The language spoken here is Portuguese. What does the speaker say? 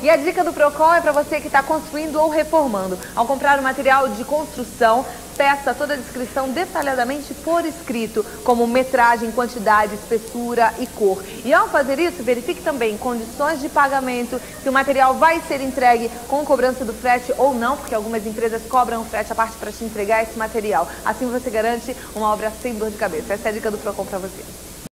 E a dica do Procon é para você que está construindo ou reformando. Ao comprar o material de construção, peça toda a descrição detalhadamente por escrito, como metragem, quantidade, espessura e cor. E ao fazer isso, verifique também condições de pagamento, se o material vai ser entregue com cobrança do frete ou não, porque algumas empresas cobram o frete a parte para te entregar esse material. Assim você garante uma obra sem dor de cabeça. Essa é a dica do Procon para você.